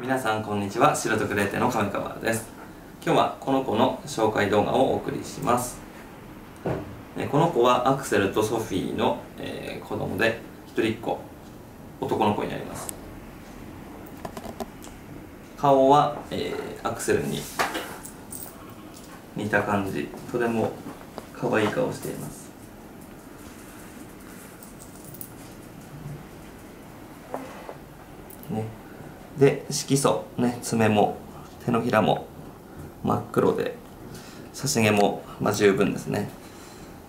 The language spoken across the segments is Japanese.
皆さんこんにちは。白とクレーテの上川です。今日はこの子の紹介動画をお送りします。えこの子はアクセルとソフィーの、えー、子供で一人っ子。男の子になります。顔は、えー、アクセルに似た感じ。とても可愛い顔をしています。ね。で色素ね爪も手のひらも真っ黒で差し毛も、まあ、十分ですね。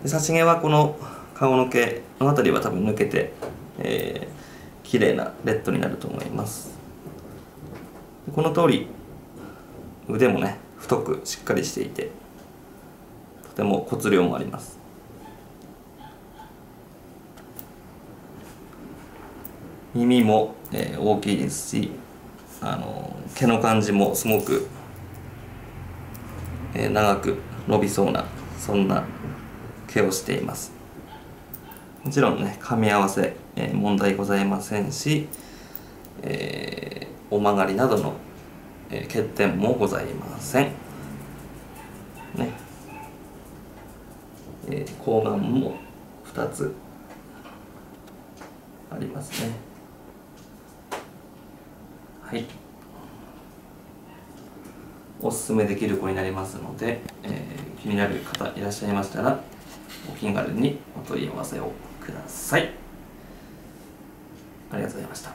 で差し毛はこの顔の毛の辺りは多分抜けて、えー、綺麗なレッドになると思います。この通り腕もね太くしっかりしていてとても骨量もあります。耳も、えー、大きいですしあの毛の感じもすごく、えー、長く伸びそうなそんな毛をしています。もちろんね噛み合わせ、えー、問題ございませんし、えー、お曲がりなどの、えー、欠点もございません。ね。えー、睾丸も2つありますね。はい。おすすめできる子になりますので、えー、気になる方いらっしゃいましたらお気軽にお問い合わせをください。ありがとうございました。